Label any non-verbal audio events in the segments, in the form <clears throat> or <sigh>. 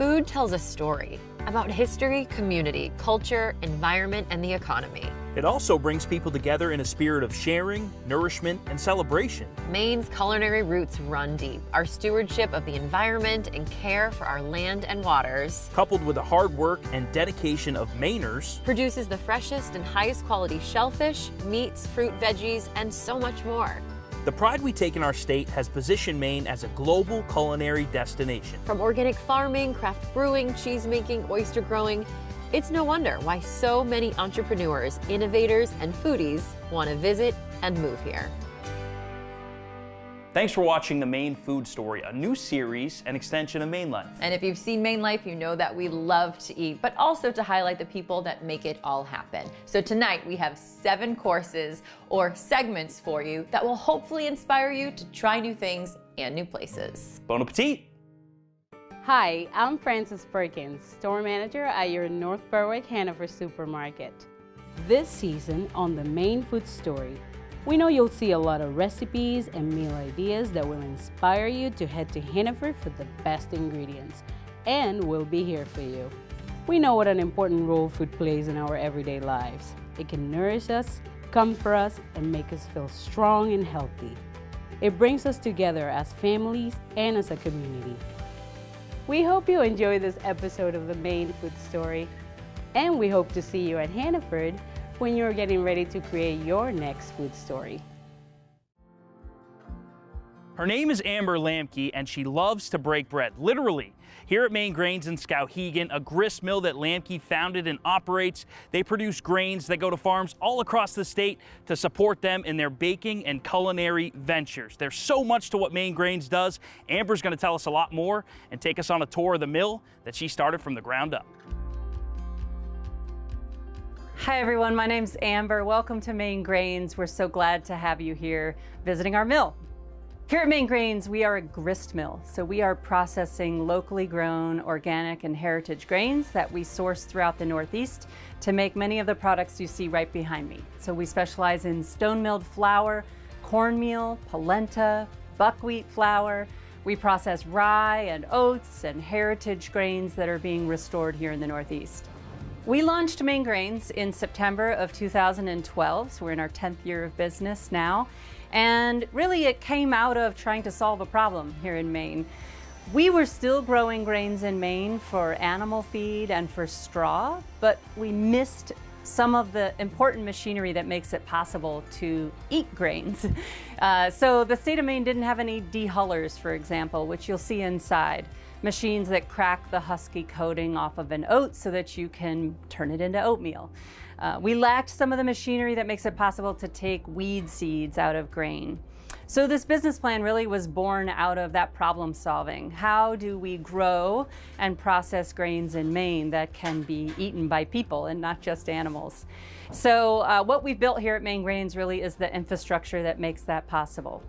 Food tells a story about history, community, culture, environment, and the economy. It also brings people together in a spirit of sharing, nourishment, and celebration. Maine's culinary roots run deep. Our stewardship of the environment and care for our land and waters, coupled with the hard work and dedication of Mainers, produces the freshest and highest quality shellfish, meats, fruit, veggies, and so much more. The pride we take in our state has positioned Maine as a global culinary destination. From organic farming, craft brewing, cheese making, oyster growing, it's no wonder why so many entrepreneurs, innovators, and foodies want to visit and move here. Thanks for watching The Maine Food Story, a new series, an extension of Maine Life. And if you've seen Maine Life, you know that we love to eat, but also to highlight the people that make it all happen. So tonight we have seven courses or segments for you that will hopefully inspire you to try new things and new places. Bon appetit! Hi, I'm Frances Perkins, store manager at your North Berwick Hannaford supermarket. This season on The Maine Food Story, we know you'll see a lot of recipes and meal ideas that will inspire you to head to Hannaford for the best ingredients, and we'll be here for you. We know what an important role food plays in our everyday lives. It can nourish us, comfort us, and make us feel strong and healthy. It brings us together as families and as a community. We hope you enjoy this episode of the Maine Food Story, and we hope to see you at Hannaford when you're getting ready to create your next food story. Her name is Amber Lamke, and she loves to break bread, literally. Here at Maine Grains in Skowhegan, a grist mill that Lamke founded and operates, they produce grains that go to farms all across the state to support them in their baking and culinary ventures. There's so much to what Maine Grains does. Amber's going to tell us a lot more and take us on a tour of the mill that she started from the ground up. Hi everyone, my name's Amber. Welcome to Maine Grains. We're so glad to have you here visiting our mill. Here at Maine Grains, we are a grist mill, so we are processing locally grown, organic, and heritage grains that we source throughout the Northeast to make many of the products you see right behind me. So we specialize in stone milled flour, cornmeal, polenta, buckwheat flour. We process rye and oats and heritage grains that are being restored here in the Northeast. We launched Maine Grains in September of 2012, so we're in our 10th year of business now. And really it came out of trying to solve a problem here in Maine. We were still growing grains in Maine for animal feed and for straw, but we missed some of the important machinery that makes it possible to eat grains. <laughs> Uh, so the state of Maine didn't have any dehullers, for example, which you'll see inside machines that crack the husky coating off of an oat so that you can turn it into oatmeal. Uh, we lacked some of the machinery that makes it possible to take weed seeds out of grain. So this business plan really was born out of that problem solving. How do we grow and process grains in Maine that can be eaten by people and not just animals? So uh, what we've built here at Maine Grains really is the infrastructure that makes that possible.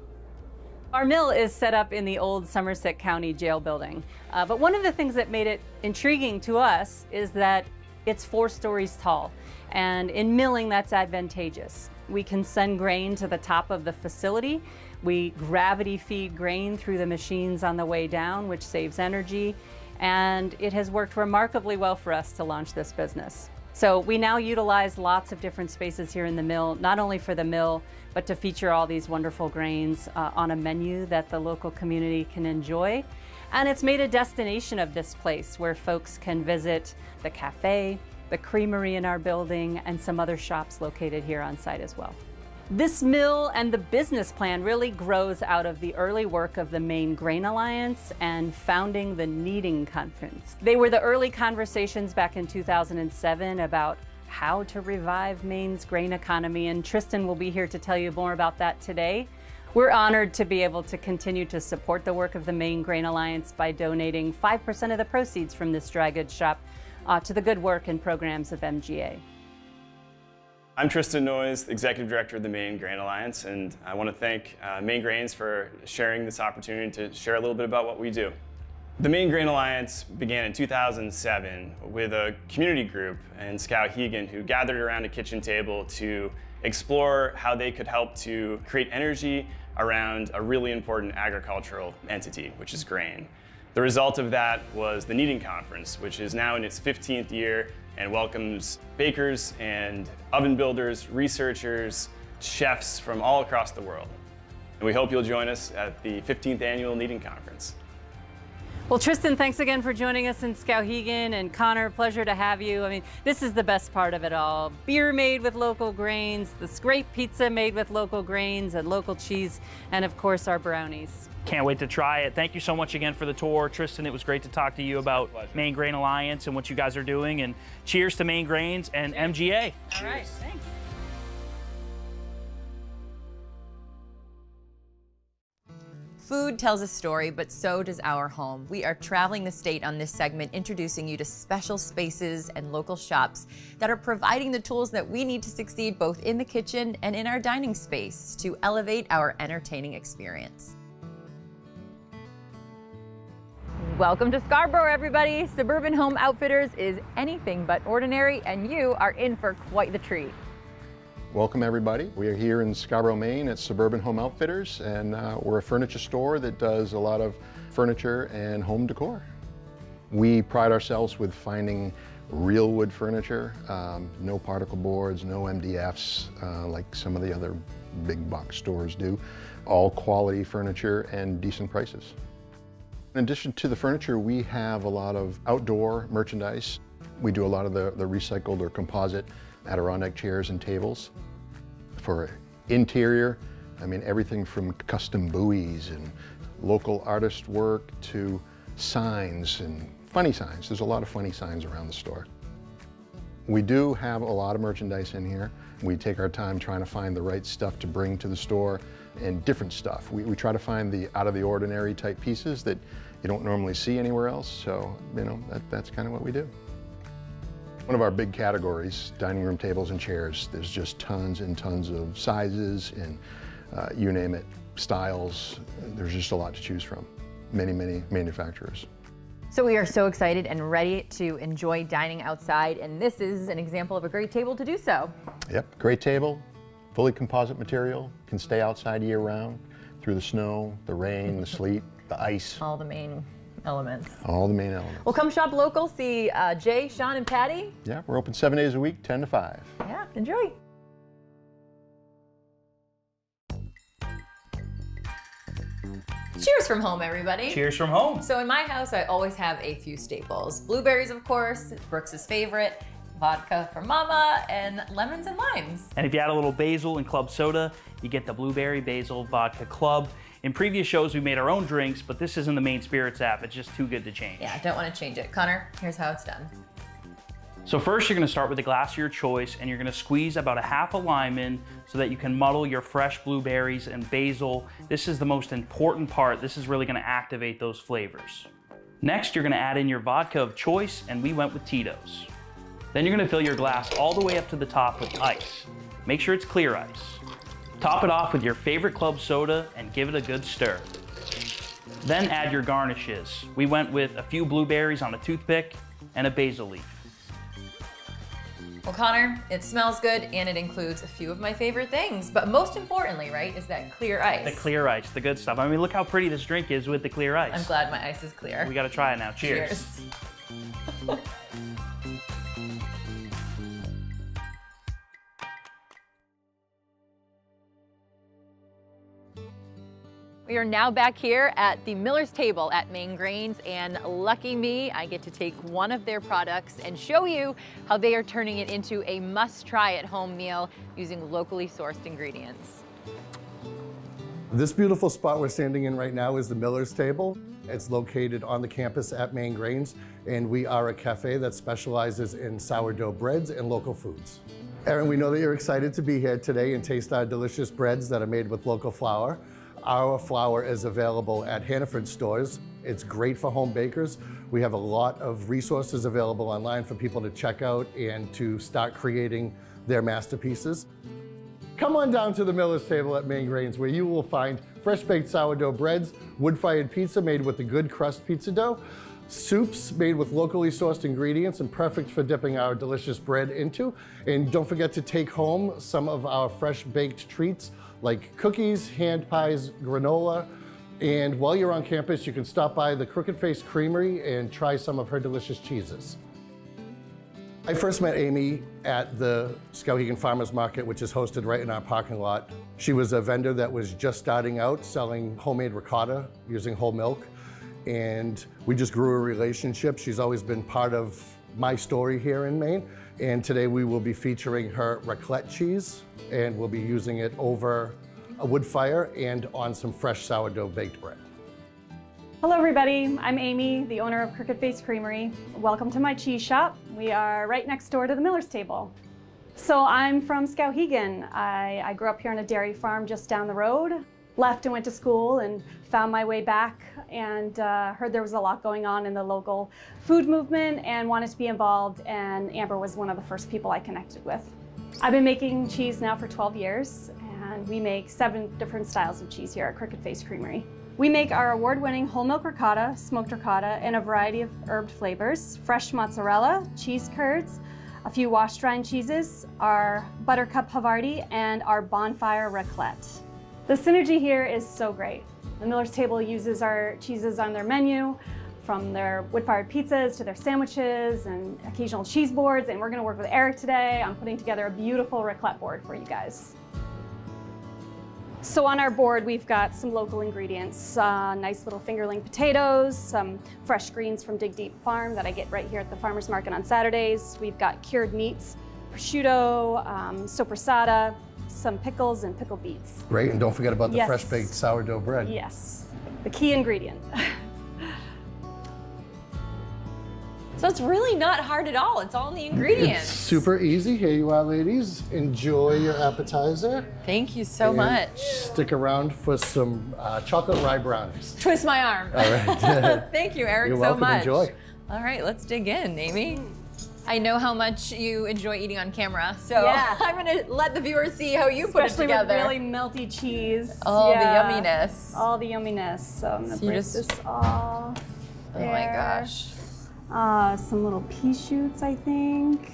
Our mill is set up in the old Somerset County Jail building. Uh, but one of the things that made it intriguing to us is that it's four stories tall. And in milling, that's advantageous. We can send grain to the top of the facility. We gravity feed grain through the machines on the way down, which saves energy. And it has worked remarkably well for us to launch this business. So we now utilize lots of different spaces here in the mill, not only for the mill, but to feature all these wonderful grains uh, on a menu that the local community can enjoy. And it's made a destination of this place where folks can visit the cafe, the creamery in our building, and some other shops located here on site as well. This mill and the business plan really grows out of the early work of the Maine Grain Alliance and founding the Kneading Conference. They were the early conversations back in 2007 about how to revive Maine's grain economy, and Tristan will be here to tell you more about that today. We're honored to be able to continue to support the work of the Maine Grain Alliance by donating 5% of the proceeds from this dry goods shop uh, to the good work and programs of MGA. I'm Tristan Noyes, Executive Director of the Maine Grain Alliance, and I want to thank uh, Maine Grains for sharing this opportunity to share a little bit about what we do. The Maine Grain Alliance began in 2007 with a community group in Skowhegan who gathered around a kitchen table to explore how they could help to create energy around a really important agricultural entity, which is grain. The result of that was the Kneading Conference, which is now in its 15th year and welcomes bakers and oven builders, researchers, chefs from all across the world. And we hope you'll join us at the 15th Annual Kneading Conference. Well, Tristan, thanks again for joining us in Skowhegan. And Connor, pleasure to have you. I mean, this is the best part of it all. Beer made with local grains, this great pizza made with local grains and local cheese, and of course, our brownies. Can't wait to try it. Thank you so much again for the tour. Tristan, it was great to talk to you about Maine Grain Alliance and what you guys are doing. And cheers to Maine Grains and MGA. All right, thanks. Food tells a story, but so does our home. We are traveling the state on this segment, introducing you to special spaces and local shops that are providing the tools that we need to succeed both in the kitchen and in our dining space to elevate our entertaining experience. Welcome to Scarborough, everybody. Suburban Home Outfitters is anything but ordinary, and you are in for quite the treat. Welcome everybody. We are here in Scarborough, Maine at Suburban Home Outfitters and uh, we're a furniture store that does a lot of furniture and home decor. We pride ourselves with finding real wood furniture, um, no particle boards, no MDFs uh, like some of the other big box stores do. All quality furniture and decent prices. In addition to the furniture, we have a lot of outdoor merchandise. We do a lot of the, the recycled or composite Adirondack chairs and tables. For interior, I mean everything from custom buoys and local artist work to signs and funny signs. There's a lot of funny signs around the store. We do have a lot of merchandise in here. We take our time trying to find the right stuff to bring to the store and different stuff. We, we try to find the out of the ordinary type pieces that you don't normally see anywhere else. So, you know, that, that's kind of what we do. One of our big categories, dining room tables and chairs, there's just tons and tons of sizes and uh, you name it, styles. There's just a lot to choose from. Many, many manufacturers. So we are so excited and ready to enjoy dining outside, and this is an example of a great table to do so. Yep, great table, fully composite material, can stay outside year round through the snow, the rain, the sleet, the ice. All the main elements. All the main elements. Well, come shop local, see uh, Jay, Sean, and Patty. Yeah, we're open seven days a week, 10 to 5. Yeah, enjoy. Cheers from home, everybody. Cheers from home. So in my house, I always have a few staples. Blueberries, of course, Brooks's favorite, vodka for mama, and lemons and limes. And if you add a little basil and club soda, you get the blueberry basil vodka club. In previous shows, we made our own drinks, but this isn't the Maine Spirits app. It's just too good to change. Yeah, I don't want to change it. Connor, here's how it's done. So first you're gonna start with a glass of your choice and you're gonna squeeze about a half a lime in so that you can muddle your fresh blueberries and basil. This is the most important part. This is really gonna activate those flavors. Next, you're gonna add in your vodka of choice and we went with Tito's. Then you're gonna fill your glass all the way up to the top with ice. Make sure it's clear ice. Top it off with your favorite club soda and give it a good stir. Then add your garnishes. We went with a few blueberries on a toothpick and a basil leaf. Well, Connor, it smells good and it includes a few of my favorite things. But most importantly, right, is that clear ice. The clear ice, the good stuff. I mean, look how pretty this drink is with the clear ice. I'm glad my ice is clear. We gotta try it now. Cheers. Cheers. <laughs> are now back here at the Miller's Table at Maine Grains, and lucky me, I get to take one of their products and show you how they are turning it into a must-try at home meal using locally sourced ingredients. This beautiful spot we're standing in right now is the Miller's Table. It's located on the campus at Maine Grains, and we are a cafe that specializes in sourdough breads and local foods. Erin, we know that you're excited to be here today and taste our delicious breads that are made with local flour. Our flour is available at Hannaford stores. It's great for home bakers. We have a lot of resources available online for people to check out and to start creating their masterpieces. Come on down to the Miller's Table at Maine Grains where you will find fresh baked sourdough breads, wood fired pizza made with the good crust pizza dough, soups made with locally sourced ingredients and perfect for dipping our delicious bread into. And don't forget to take home some of our fresh baked treats like cookies, hand pies, granola, And while you're on campus, you can stop by the Crooked Face Creamery and try some of her delicious cheeses. I first met Amy at the Skowhegan Farmers Market, which is hosted right in our parking lot. She was a vendor that was just starting out selling homemade ricotta using whole milk. And we just grew a relationship. She's always been part of my story here in Maine. And today we will be featuring her raclette cheese, and we'll be using it over a wood fire and on some fresh sourdough baked bread. Hello everybody, I'm Amy, the owner of Crooked Face Creamery. Welcome to my cheese shop. We are right next door to the Miller's Table. So I'm from Skowhegan. I, I grew up here on a dairy farm just down the road. Left and went to school and found my way back and uh, heard there was a lot going on in the local food movement and wanted to be involved and Amber was one of the first people I connected with. I've been making cheese now for 12 years and we make seven different styles of cheese here at Crooked Face Creamery. We make our award-winning whole milk ricotta, smoked ricotta, in a variety of herbed flavors, fresh mozzarella, cheese curds, a few washed rind cheeses, our buttercup Havarti, and our bonfire raclette. The synergy here is so great. The Miller's Table uses our cheeses on their menu, from their wood-fired pizzas to their sandwiches and occasional cheese boards, and we're gonna work with Eric today on putting together a beautiful raclette board for you guys. So on our board, we've got some local ingredients, uh, nice little fingerling potatoes, some fresh greens from Dig Deep Farm that I get right here at the farmer's market on Saturdays. We've got cured meats, prosciutto, um, soppressata, some pickles and pickled beets. Great, and don't forget about the Yes. fresh baked sourdough bread. Yes, the key ingredient. <laughs> So it's really not hard at all. It's all in the ingredients. It's ingredients. super easy. Here you are, ladies. Enjoy your appetizer. Thank you so And much. Stick around for some uh, chocolate rye brownies. Twist my arm. All right. <laughs> Thank you, Eric, You're so welcome. much. Enjoy. All right, let's dig in, Amy. I know how much you enjoy eating on camera, so Yeah. <laughs> I'm gonna let the viewers see how you Especially put it together. with together. really melty cheese. All Yeah. the yumminess. All the yumminess. So I'm gonna So break just- this off. oh my gosh. Uh, some little pea shoots, I think.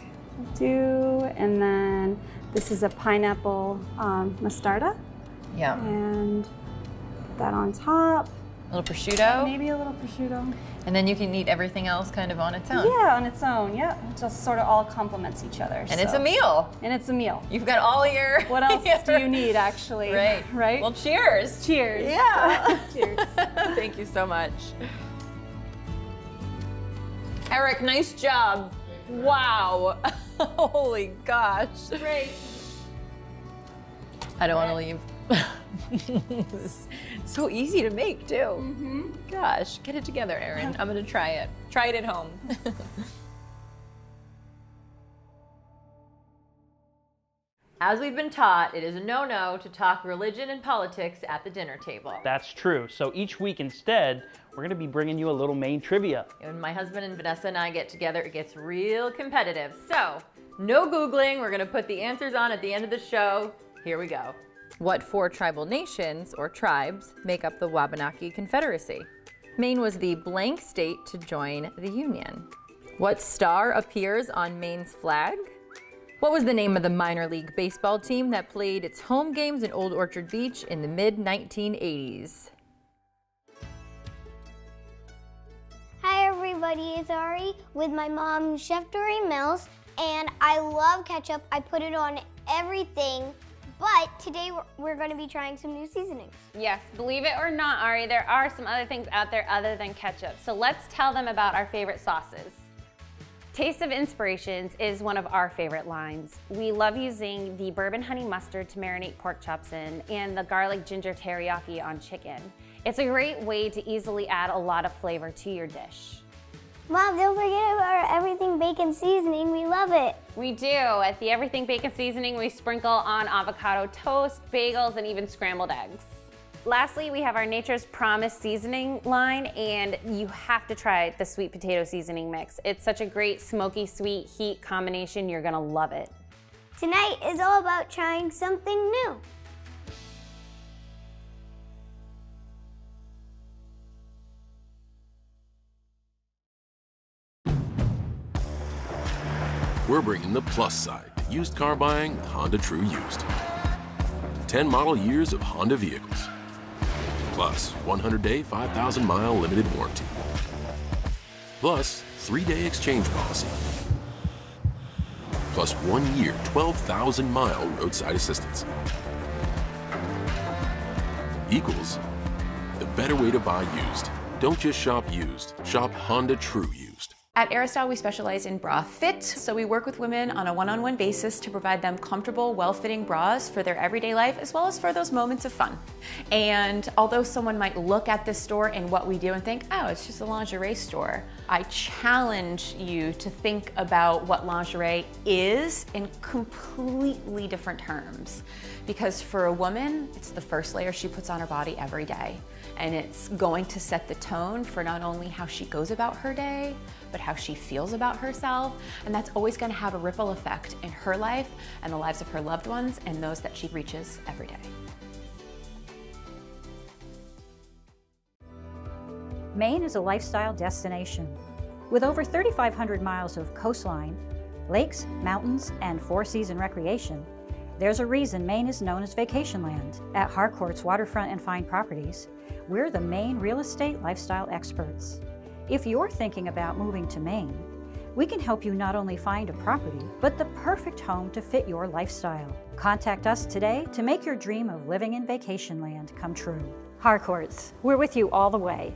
Do and then this is a pineapple um, mostarda, Yeah. and put that on top. A little prosciutto. Maybe a little prosciutto. And then you can eat everything else kind of on its own. Yeah, on its own. Yeah, it just sort of all complements each other. And it's a meal. And it's a meal. You've got all your. <laughs> What else do you <laughs> need, actually? Right. <laughs> Right. Well, cheers. cheers. Yeah. cheers. Thank you so much. Eric, nice job. Wow. Holy gosh. Great. I don't want to leave. <laughs> It's so easy to make, too. Mm-hmm. Gosh, get it together, Erin. I'm going to try it. Try it at home. <laughs> As we've been taught, it is a no no to talk religion and politics at the dinner table. That's true. So each week instead, we're going to be bringing you a little Maine trivia. When my husband and Vanessa and I get together, it gets real competitive. So, no Googling. We're going to put the answers on at the end of the show. Here we go. What four tribal nations or tribes make up the Wabanaki Confederacy? Maine was the blank state to join the Union. What star appears on Maine's flag? What was the name of the minor league baseball team that played its home games in Old Orchard Beach in the mid 1980s? Hi everybody, it's Ari with my mom, Chef Dory Mills, and I love ketchup. I put it on everything, but today we're, going to be trying some new seasonings. Yes, believe it or not, Ari, there are some other things out there other than ketchup. So let's tell them about our favorite sauces. Taste of Inspirations is one of our favorite lines. We love using the bourbon honey mustard to marinate pork chops in and the garlic ginger teriyaki on chicken. It's a great way to easily add a lot of flavor to your dish. Mom, don't forget about our everything bacon seasoning. We love it. We do. At the Everything Bacon Seasoning, we sprinkle on avocado toast, bagels, and even scrambled eggs. Lastly, we have our Nature's Promise seasoning line, and you have to try the sweet potato seasoning mix. It's such a great smoky, sweet, heat combination. You're gonna love it. Tonight is all about trying something new. We're bringing the plus side to used car buying with Honda True Used. 10 model years of Honda vehicles, Plus, 100 day, 5,000 mile limited warranty. Plus, 3 day exchange policy. Plus, 1 year, 12,000 mile roadside assistance. Equals the better way to buy used. Don't just shop used, shop Honda True Used. At Aerostyle, we specialize in bra fit, so we work with women on a one-on-one basis to provide them comfortable, well-fitting bras for their everyday life, as well as for those moments of fun. And although someone might look at this store and what we do and think, oh, it's just a lingerie store, I challenge you to think about what lingerie is in completely different terms. Because for a woman, it's the first layer she puts on her body every day. And it's going to set the tone for not only how she goes about her day, but how she feels about herself. And that's always going to have a ripple effect in her life and the lives of her loved ones and those that she reaches every day. Maine is a lifestyle destination. With over 3,500 miles of coastline, lakes, mountains, and four season recreation, there's a reason Maine is known as vacation land. At Harcourt's Waterfront and Fine Properties, we're the Maine real estate lifestyle experts. If you're thinking about moving to Maine, we can help you not only find a property, but the perfect home to fit your lifestyle. Contact us today to make your dream of living in vacation land come true. Harcourts, we're with you all the way.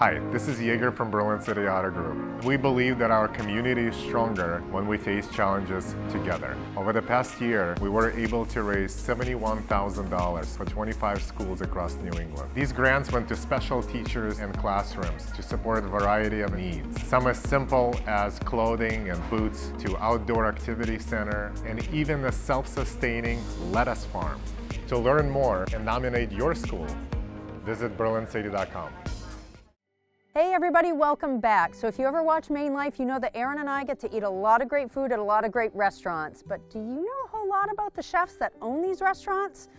Hi, this is Jaeger from Berlin City Auto Group. We believe that our community is stronger when we face challenges together. Over the past year, we were able to raise $71,000 for 25 schools across New England. These grants went to special teachers and classrooms to support a variety of needs. Some as simple as clothing and boots to outdoor activity center and even a self-sustaining lettuce farm. To learn more and nominate your school, visit berlincity.com. Hey everybody, welcome back. So if you ever watch Maine Life, you know that Aaron and I get to eat a lot of great food at a lot of great restaurants. But do you know a whole lot about the chefs that own these restaurants?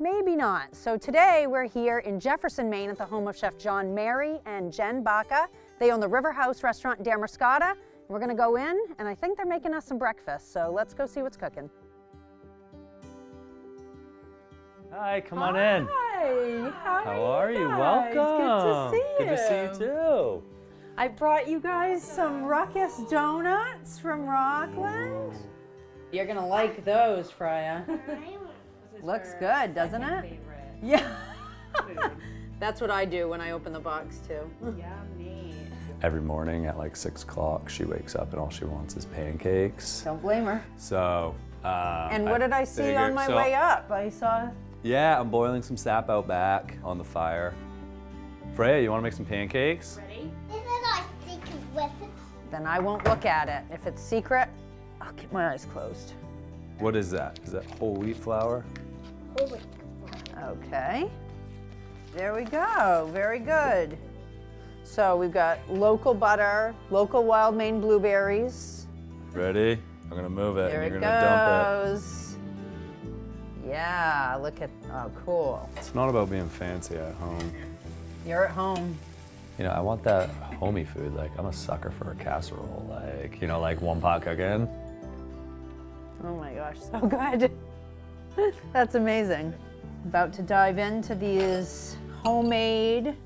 Maybe not. So today we're here in Jefferson, Maine at the home of Chef Jon Merry and Jen Baca. They own the River House restaurant in Damariscotta. We're gonna go in and I think they're making us some breakfast. So let's go see what's cooking. Hi, come on in. Hi, how, How are you? guys? Welcome. Good to see you. Good to see you too. I brought you guys some Ruckus donuts from Rockland. You're gonna like those, Freya. <laughs> Looks good, doesn't it? Yeah. <laughs> That's what I do when I open the box too. Yummy. Every morning at like six o'clock, she wakes up and all she wants is pancakes. Don't blame her. So. Uh, And what did I see on my so- way up? I saw. Yeah, I'm boiling some sap out back on the fire. Freya, you want to make some pancakes? Ready? Isn't our secret weapon? Then I won't look at it. If it's secret, I'll keep my eyes closed. What is that? Is that whole wheat flour? Whole wheat flour. Okay. There we go. Very good. So we've got local butter, local wild Maine blueberries. Ready? I'm gonna move it There and it you're gonna dump goes. Yeah, look at, oh, cool. It's not about being fancy at home. You're at home. You know, I want that homey food. Like, I'm a sucker for a casserole. Like, you know, like one pot cooking. Oh my gosh, so <laughs> good. That's amazing. About to dive into these homemade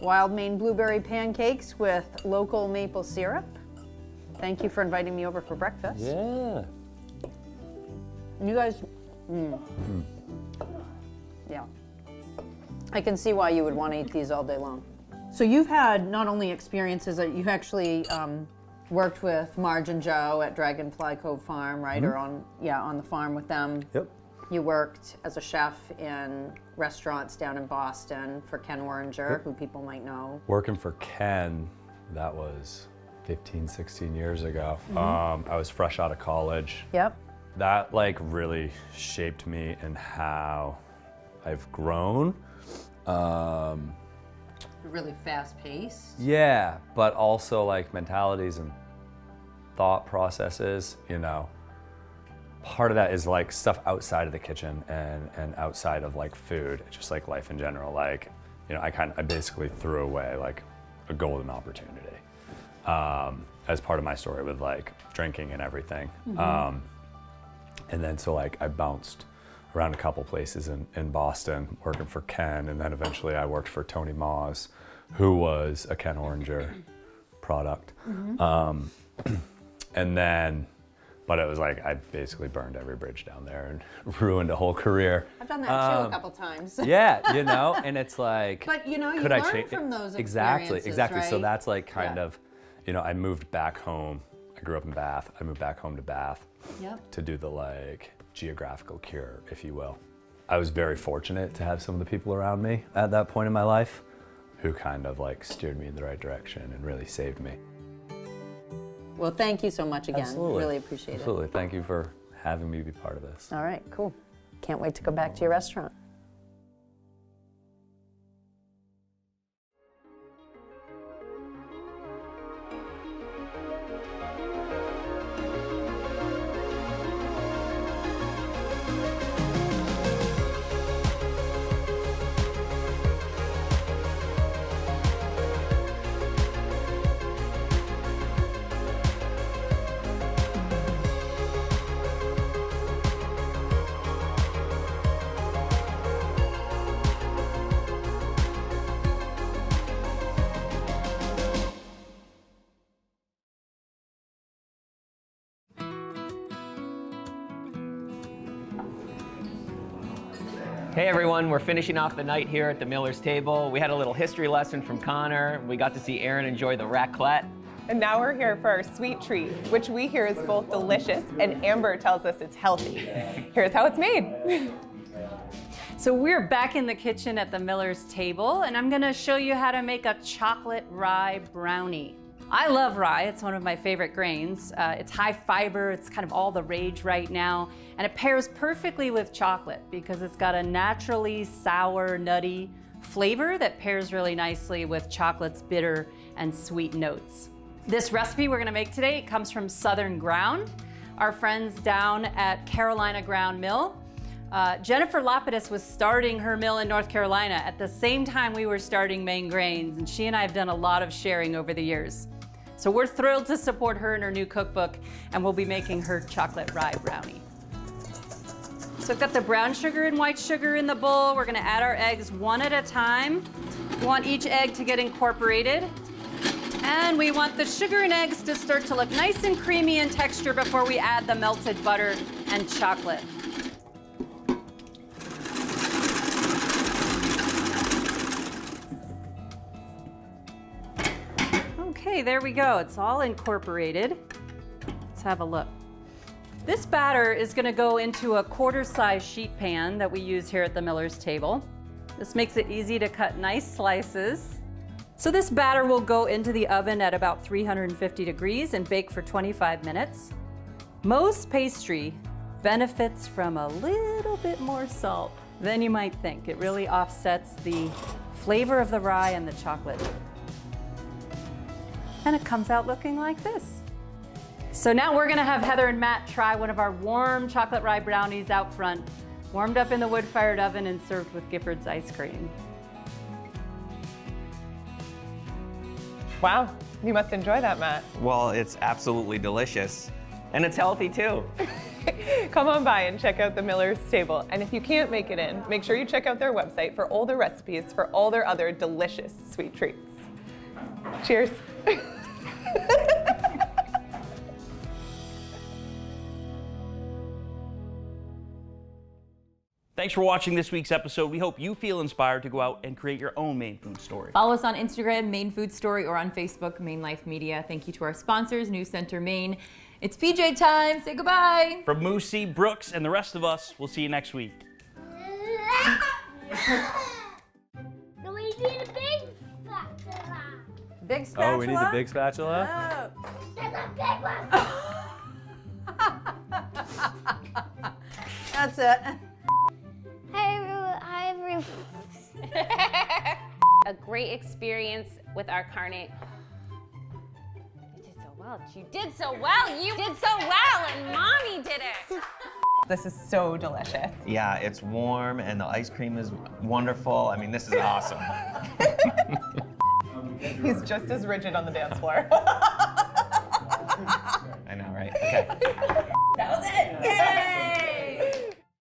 wild Maine blueberry pancakes with local maple syrup. Thank you for inviting me over for breakfast. Yeah. You guys, mm, yeah. I can see why you would want to eat these all day long. So you've had not only experiences that you actually um, worked with Marge and Joe at Dragonfly Cove Farm, right? Mhm. Or on yeah on the farm with them. Yep. You worked as a chef in restaurants down in Boston for Ken Oringer, Yep. who people might know. Working for Ken, that was 15, 16 years ago. Mhm. Um, I was fresh out of college. Yep. That like really shaped me and how I've grown. Um, Really fast paced. yeah, but also like mentalities and thought processes, you know. Part of that is like stuff outside of the kitchen and, and outside of like food, just like life in general. Like, you know, I kind of, I basically threw away like a golden opportunity um, as part of my story with like drinking and everything. Mhm. Um, and then so like I bounced around a couple places in, in Boston, working for Ken, and then eventually I worked for Tony Maws, who was a Ken Oringer <clears throat> product. Mhm. Um, <clears throat> and then, but it was like I basically burned every bridge down there and <laughs> ruined a whole career. I've done that too a Um, couple times. <laughs> yeah, you know, <laughs> and it's like, But, you know, you could I learn change from those exactly, experiences, exactly. So right? that's like kind Yeah. of, you know, I moved back home. I grew up in Bath. I moved back home to Bath Yep. to do the like geographical cure, if you will. I was very fortunate to have some of the people around me at that point in my life who kind of like steered me in the right direction and really saved me. Well, thank you so much again. Absolutely. Really appreciate it. Absolutely. Thank you for having me be part of this. All right, cool. Can't wait to go back to your restaurant. Hey everyone, we're finishing off the night here at the Miller's table. We had a little history lesson from Connor. We got to see Aaron enjoy the raclette. And now we're here for our sweet treat, which we hear is both delicious and Amber tells us it's healthy. Here's how it's made. <laughs> So we're back in the kitchen at the Miller's table, and I'm gonna show you how to make a chocolate rye brownie. I love rye, it's one of my favorite grains. Uh, it's high fiber, it's kind of all the rage right now, and it pairs perfectly with chocolate because it's got a naturally sour, nutty flavor that pairs really nicely with chocolate's bitter and sweet notes. This recipe we're gonna make today comes from Southern Ground, our friends down at Carolina Ground Mill. Uh, Jennifer Lapidus was starting her mill in North Carolina at the same time we were starting Maine Grains, and she and I have done a lot of sharing over the years. So we're thrilled to support her in her new cookbook, and we'll be making her chocolate rye brownie. So I've got the brown sugar and white sugar in the bowl. We're gonna add our eggs one at a time. We want each egg to get incorporated. And we want the sugar and eggs to start to look nice and creamy in texture before we add the melted butter and chocolate. Okay, there we go. It's all incorporated. Let's have a look. This batter is gonna go into a quarter size sheet pan that we use here at the Miller's table. This makes it easy to cut nice slices. So this batter will go into the oven at about 350 degrees and bake for 25 minutes. Most pastry benefits from a little bit more salt than you might think. It really offsets the flavor of the rye and the chocolate. And it comes out looking like this. So now we're gonna have Heather and Matt try one of our warm chocolate rye brownies out front, warmed up in the wood-fired oven and served with Gifford's ice cream. Wow, you must enjoy that, Matt. Well, it's absolutely delicious. And it's healthy too. <laughs> Come on by and check out the Miller's table. And if you can't make it in, make sure you check out their website for all their recipes for all their other delicious sweet treats. Cheers. <laughs> Thanks for watching this week's episode. We hope you feel inspired to go out and create your own Maine food story. Follow us on Instagram, Maine Food Story, or on Facebook, Maine Life Media. Thank you to our sponsors, News Center Maine. It's PJ time. Say goodbye. From Moosey, Brooks, and the rest of us, we'll see you next week. <laughs> Big Oh, we need the big spatula? That's a big one. That's it. Hi, everyone. Hi, everyone. <laughs> A great experience with our carnate. You did so well. You did so well. You did so well, and mommy did it. <laughs> This is so delicious. Yeah, it's warm and the ice cream is wonderful. I mean, this is awesome. <laughs> He's just as rigid on the dance floor. <laughs> I know, right? Okay. <laughs> That was it. Yay!